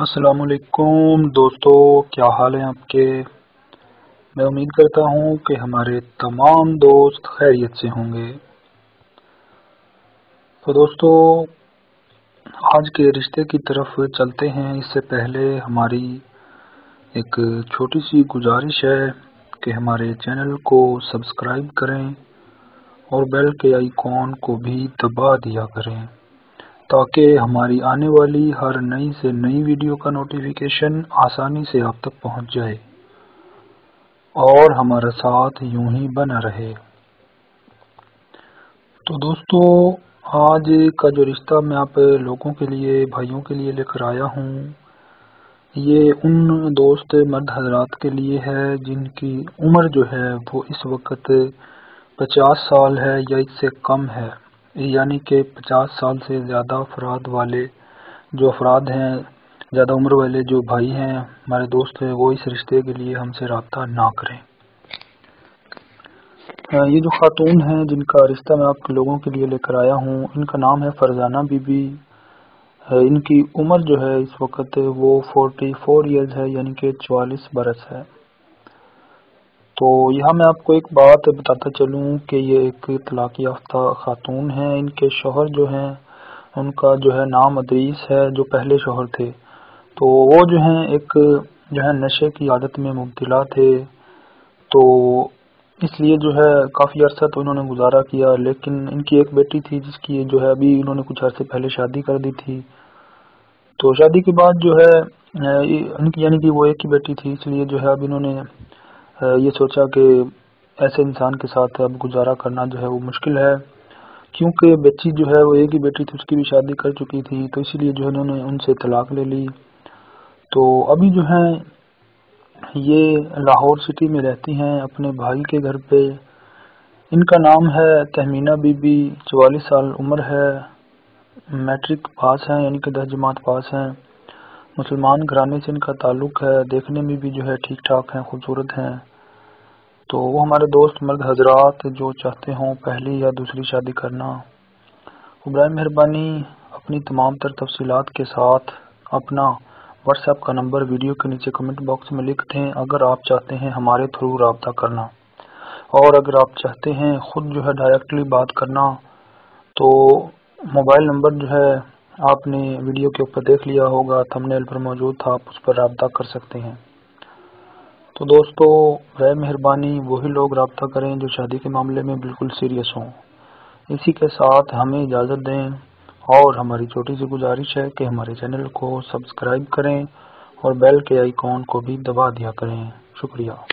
असलकुम दोस्तों, क्या हाल है आपके? मैं उम्मीद करता हूँ कि हमारे तमाम दोस्त खैरियत से होंगे। तो दोस्तों, आज के रिश्ते की तरफ़ चलते हैं। इससे पहले हमारी एक छोटी सी गुजारिश है कि हमारे चैनल को सब्सक्राइब करें और बेल के आइकॉन को भी दबा दिया करें। ताकि हमारी आने वाली हर नई से नई वीडियो का नोटिफिकेशन आसानी से आप तक पहुँच जाए। और हमारा साथ यूँ ही बना रहे। तो दोस्तों, आज का जो रिश्ता मैं आप लोगों के लिए, भाइयों के लिए लेकर आया हूँ, ये उन दोस्त मर्द हजरात के लिए है, जिनकी उम्र जो है वो इस वक्त पचास साल है या इससे कम है। यानी कि पचास साल से ज़्यादा अफराद वाले जो अफराद हैं, ज़्यादा उम्र वाले जो भाई हैं, हमारे दोस्त हैं, वो इस रिश्ते के लिए हमसे रबता ना करें। ये जो खातून हैं, जिनका रिश्ता मैं आप लोगों के लिए लेकर आया हूँ, इनका नाम है फरजाना बीबी। इनकी उम्र जो है इस वक्त वो फोर्टी फोर ईयर्स है, यानी कि चवालीस बरस है। तो यहाँ मैं आपको एक बात बताता चलूँ कि ये एक तलाक़ याफ्ता ख़ातून हैं। इनके शोहर जो हैं, उनका जो है नाम अदरीस है, जो पहले शोहर थे। तो वो जो हैं, एक जो है नशे की आदत में मुबतला थे। तो इसलिए जो है काफ़ी अरसा तो इन्होंने गुजारा किया, लेकिन इनकी एक बेटी थी जिसकी जो है अभी इन्होंने कुछ अरसे पहले शादी कर दी थी। तो शादी के बाद जो है इनकी यानी कि वो एक ही बेटी थी, इसलिए जो है अब इन्होंने ये सोचा कि ऐसे इंसान के साथ अब गुजारा करना जो है वो मुश्किल है, क्योंकि बच्ची जो है वो एक ही बेटी थी, उसकी भी शादी कर चुकी थी तो इसीलिए जो है उन्होंने उनसे तलाक ले ली। तो अभी जो है, ये लाहौर सिटी में रहती हैं, अपने भाई के घर पे। इनका नाम है तहमीना बीबी, चवालीस साल उम्र है, मैट्रिक पास हैं, यानी कि दस जमात पास हैं। मुसलमान घराने से इनका ताल्लुक़ है, देखने में भी जो है ठीक ठाक हैं, खूबसूरत हैं। तो वो हमारे दोस्त मर्द हजरात जो चाहते हों पहली या दूसरी शादी करना। बर मेहरबानी अपनी तमाम तर तफसीत के साथ अपना व्हाट्सएप का नंबर वीडियो के नीचे कमेंट बॉक्स में लिख दें, अगर आप चाहते हैं हमारे थ्रू रबता करना। और अगर आप चाहते हैं ख़ुद जो है डायरेक्टली बात करना तो मोबाइल नंबर जो है आपने वीडियो के ऊपर देख लिया होगा थंबनेल पर मौजूद था, आप उस पर रबता कर सकते हैं। तो दोस्तों वह मेहरबानी, वही लोग रबता करें जो शादी के मामले में बिल्कुल सीरियस हों। इसी के साथ हमें इजाज़त दें और हमारी छोटी सी गुजारिश है कि हमारे चैनल को सब्सक्राइब करें और बेल के आइकॉन को भी दबा दिया करें। शुक्रिया।